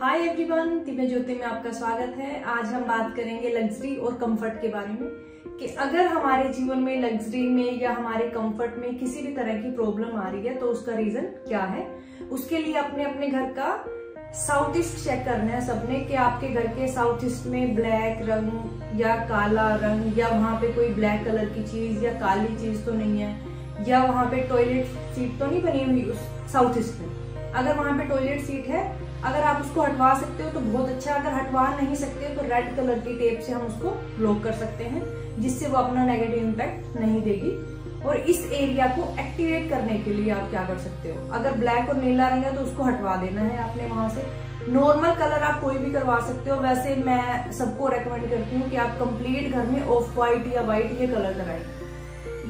Hi everyone Divya ज्योति में आपका स्वागत है। आज हम बात करेंगे लग्जरी और कंफर्ट के बारे में कि अगर हमारे जीवन में लग्जरी में या हमारे कंफर्ट में किसी भी तरह की प्रॉब्लम आ रही है तो उसका रीजन क्या है? उसके लिए अपने अपने घर का साउथ ईस्ट चेक करना है सबने कि आपके घर के साउथ ईस्ट में ब्लैक रंग या काला रंग या वहाँ पे कोई ब्लैक कलर की चीज़ या काली चीज़ तो नहीं है, या वहाँ पे टॉयलेट सीट तो नहीं बनी हुई उस साउथ ईस्ट में। अगर वहाँ पे टॉयलेट सीट है, अगर आप उसको हटवा सकते हो तो बहुत अच्छा अगर हटवा नहीं सकते तो रेड कलर की टेप से हम उसको ब्लॉक कर सकते हैं, जिससे वो अपना नेगेटिव इम्पैक्ट नहीं देगी। और इस एरिया को एक्टिवेट करने के लिए आप क्या कर सकते हो? अगर ब्लैक और नीला रंग है तो उसको हटवा देना है आपने वहाँ से। नॉर्मल कलर आप कोई भी करवा सकते हो। वैसे मैं सबको रेकमेंड करती हूँ कि आप कंप्लीट घर में ऑफ़ व्हाइट या व्हाइट ये कलर कराएँ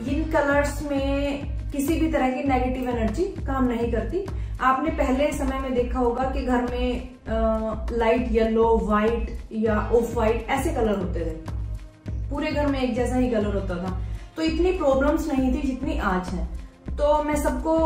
इन कलर्स में किसी भी तरह की नेगेटिव एनर्जी काम नहीं करती। आपने पहले समय में देखा होगा कि घर में आ, लाइट येलो व्हाइट या ऑफ़ व्हाइट ऐसे कलर होते थे। पूरे घर में एक जैसा ही कलर होता था। तो इतनी प्रॉब्लम्स नहीं थी जितनी आज है। तो मैं सबको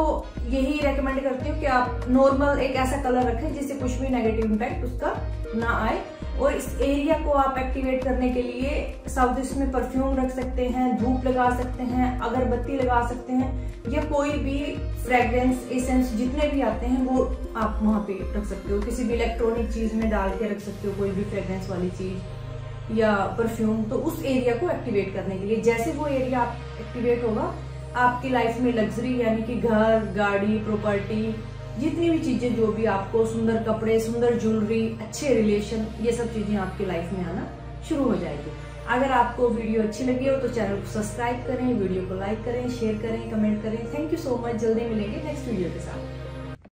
यही रेकमेंड करती हूँ कि आप नॉर्मल एक ऐसा कलर रखें जिससे कुछ भी नेगेटिव इम्पैक्ट उसका ना आए। और इस एरिया को आप एक्टिवेट करने के लिए साउथ ईस्ट में परफ्यूम रख सकते हैं, धूप लगा सकते हैं, अगरबत्ती लगा सकते हैं, या कोई भी फ्रेग्रेंस एसेंस जितने भी आते हैं, वो आप वहाँ पे रख सकते हो। किसी भी इलेक्ट्रॉनिक चीज़ में डाल के रख सकते हो, कोई भी फ्रेग्रेंस वाली चीज़ या परफ्यूम तो उस एरिया को एक्टिवेट करने के लिए। जैसे वो एरिया एक्टिवेट होगा, आपकी लाइफ में लग्जरी यानी कि घर, गाड़ी प्रॉपर्टी जितनी भी चीज़ें जो भी आपको, सुंदर कपड़े, सुंदर ज्वेलरी अच्छे रिलेशन ये सब चीज़ें आपकी लाइफ में आना शुरू हो जाएगी। अगर आपको वीडियो अच्छी लगी हो तो चैनल को सब्सक्राइब करें वीडियो को लाइक करें शेयर करें कमेंट करें। थैंक यू सो मच जल्दी मिलेंगे नेक्स्ट वीडियो के साथ।